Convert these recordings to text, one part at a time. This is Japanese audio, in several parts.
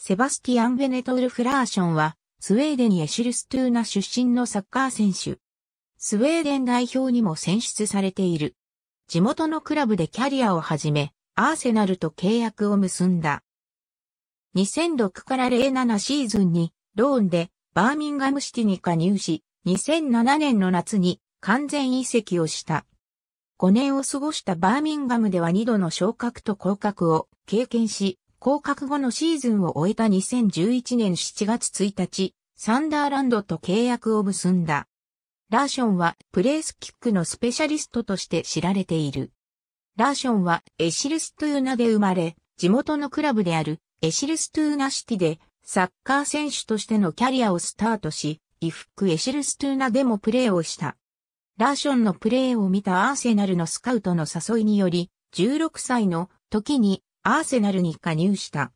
セバスティアン・ベネトール・フラーションは、スウェーデンエシルストゥーナ出身のサッカー選手。スウェーデン代表にも選出されている。地元のクラブでキャリアを始め、アーセナルと契約を結んだ。2006から07シーズンに、ローンでバーミンガムシティに加入し、2007年の夏に完全移籍をした。5年を過ごしたバーミンガムでは2度の昇格と降格を経験し、降格後のシーズンを終えた2011年7月1日、サンダーランドと契約を結んだ。ラーションはプレースキックのスペシャリストとして知られている。ラーションはエシルストゥーナで生まれ、地元のクラブであるエシルストゥーナシティでサッカー選手としてのキャリアをスタートし、イフックエシルストゥーナでもプレーをした。ラーションのプレーを見たアーセナルのスカウトの誘いにより、16歳の時にアーセナルに加入した。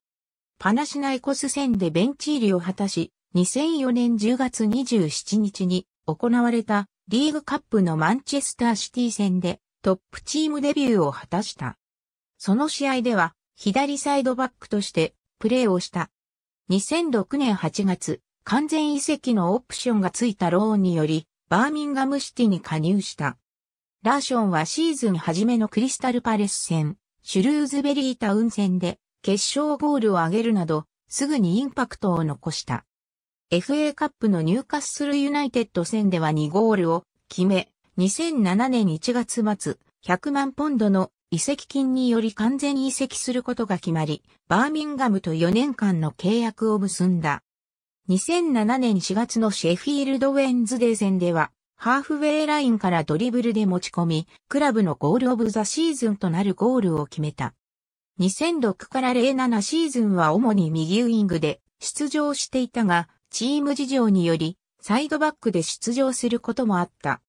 パナシナイコス戦でベンチ入りを果たし、2004年10月27日に行われたリーグカップのマンチェスターシティ戦でトップチームデビューを果たした。その試合では左サイドバックとしてプレーをした。2006年8月、完全移籍のオプションがついたローンにより、バーミンガムシティに加入した。ラーションはシーズン初めのクリスタルパレス戦、シュルーズベリータウン戦で決勝ゴールを挙げるなど、すぐにインパクトを残した。FA カップのニューカッスルユナイテッド戦では2ゴールを決め、2007年1月末、100万ポンドの移籍金により完全移籍することが決まり、バーミンガムと4年間の契約を結んだ。2007年4月のシェフィールドウェンズデー戦では、ハーフウェイラインからドリブルで持ち込み、クラブのゴールオブザシーズンとなるゴールを決めた。2006から07シーズンは主に右ウイングで出場していたが、チーム事情により、サイドバックで出場することもあった。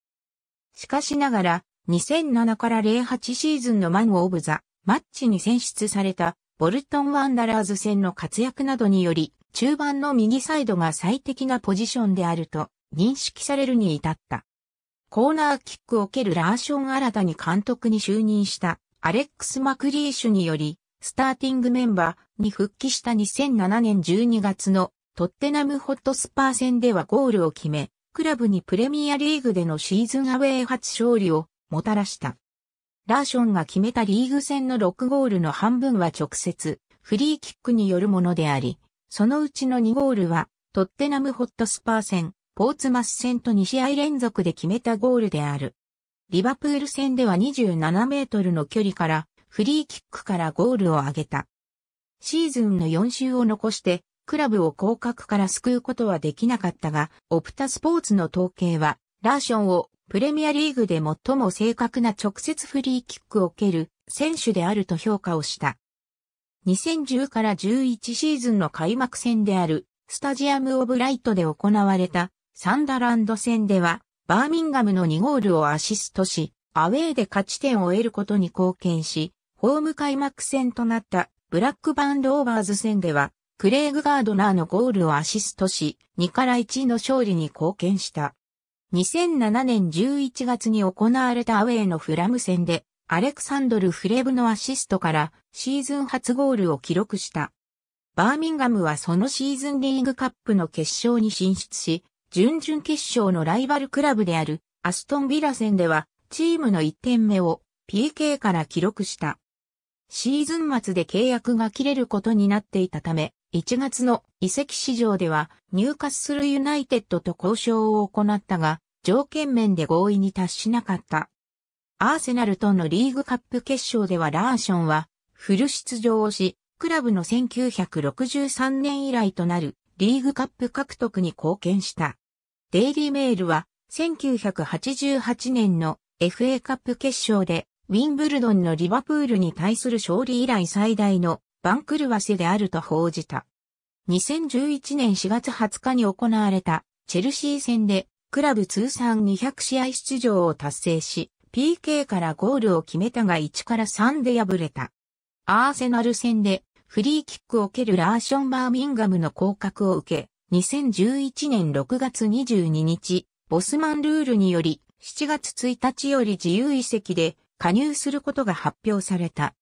しかしながら、2007から08シーズンのマンオブザ、マッチに選出された、ボルトンワンダラーズ戦の活躍などにより、中盤の右サイドが最適なポジションであると認識されるに至った。コーナーキックを蹴るラーション新たに監督に就任したアレックス・マクリーシュにより、スターティングメンバーに復帰した2007年12月のトッテナムホットスパー戦ではゴールを決め、クラブにプレミアリーグでのシーズンアウェイ初勝利をもたらした。ラーションが決めたリーグ戦の6ゴールの半分は直接、フリーキックによるものであり、そのうちの2ゴールは、トッテナムホットスパー戦、ポーツマス戦と2試合連続で決めたゴールである。リバプール戦では27メートルの距離から、フリーキックからゴールを挙げた。シーズンの4週を残して、クラブを降格から救うことはできなかったが、オプタスポーツの統計は、ラーションをプレミアリーグで最も正確な直接フリーキックを蹴る選手であると評価をした。2010から11シーズンの開幕戦であるスタジアムオブライトで行われたサンダランド戦ではバーミンガムの2ゴールをアシストし、アウェーで勝ち点を得ることに貢献し、ホーム開幕戦となったブラックバンドオーバーズ戦ではクレイグ・ガードナーのゴールをアシストし、2から1の勝利に貢献した。2007年11月に行われたアウェーのフラム戦で、アレクサンドル・フレブのアシストからシーズン初ゴールを記録した。バーミンガムはそのシーズンリーグカップの決勝に進出し、準々決勝のライバルクラブであるアストンビラ戦ではチームの1点目を PK から記録した。シーズン末で契約が切れることになっていたため、1月の移籍市場では入荷するユナイテッドと交渉を行ったが、条件面で合意に達しなかった。アーセナルとのリーグカップ決勝ではラーションはフル出場をし、クラブの1963年以来となるリーグカップ獲得に貢献した。デイリーメールは1988年の FA カップ決勝でウィンブルドンのリバプールに対する勝利以来最大の番狂わせであると報じた。2011年4月20日に行われたチェルシー戦でクラブ通算200試合出場を達成し、PK からゴールを決めたが1から3で敗れた。アーセナル戦でフリーキックを蹴るラーション・バーミンガムの降格を受け、2011年6月22日、ボスマンルールにより7月1日より自由移籍で加入することが発表された。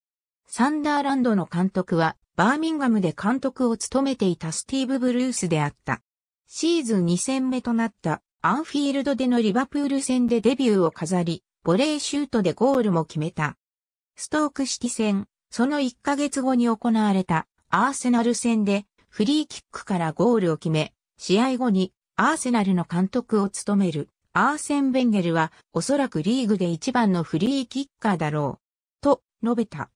サンダーランドの監督は、バーミンガムで監督を務めていたスティーブ・ブルースであった。シーズン2戦目となったアンフィールドでのリバプール戦でデビューを飾り、ボレーシュートでゴールも決めた。ストークシティ戦、その1ヶ月後に行われたアーセナル戦でフリーキックからゴールを決め、試合後にアーセナルの監督を務めるアーセン・ベンゲルはおそらくリーグで一番のフリーキッカーだろう。と述べた。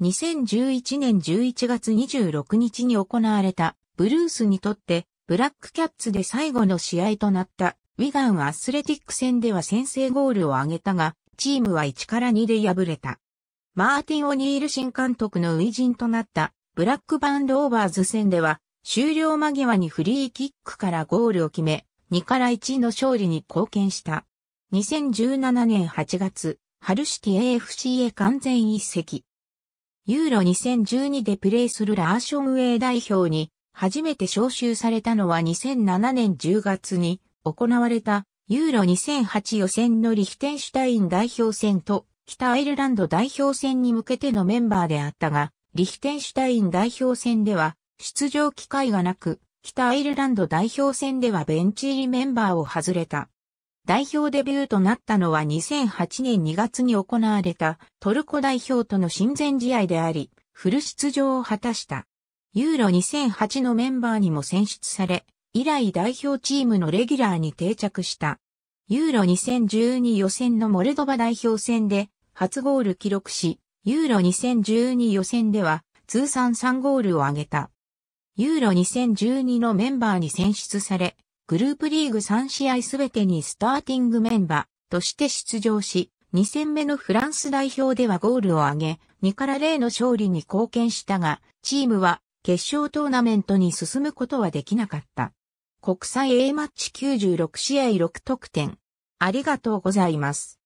2011年11月26日に行われたブルースにとってブラックキャッツで最後の試合となったウィガンアスレティック戦では先制ゴールを挙げたが、チームは1から2で敗れた。マーティン・オニール新監督の初陣となったブラックバーンローバーズ戦では終了間際にフリーキックからゴールを決め、2から1の勝利に貢献した。2017年8月、ハルシティ AFC へ完全移籍。ユーロ2012でプレーするラーションスウェーデン代表に初めて招集されたのは2007年10月に行われたユーロ2008予選のリヒテンシュタイン代表戦と北アイルランド代表戦に向けてのメンバーであったが、リヒテンシュタイン代表戦では出場機会がなく、北アイルランド代表戦ではベンチ入りメンバーを外れた。代表デビューとなったのは2008年2月に行われたトルコ代表との親善試合であり、フル出場を果たした。ユーロ2008のメンバーにも選出され、以来代表チームのレギュラーに定着した。ユーロ2012予選のモルドバ代表戦で初ゴール記録し、ユーロ2012予選では通算3ゴールを挙げた。ユーロ2012のメンバーに選出され、グループリーグ3試合すべてにスターティングメンバーとして出場し、2戦目のフランス代表ではゴールを挙げ、2から0の勝利に貢献したが、チームは決勝トーナメントに進むことはできなかった。国際 A マッチ96試合6得点。ありがとうございます。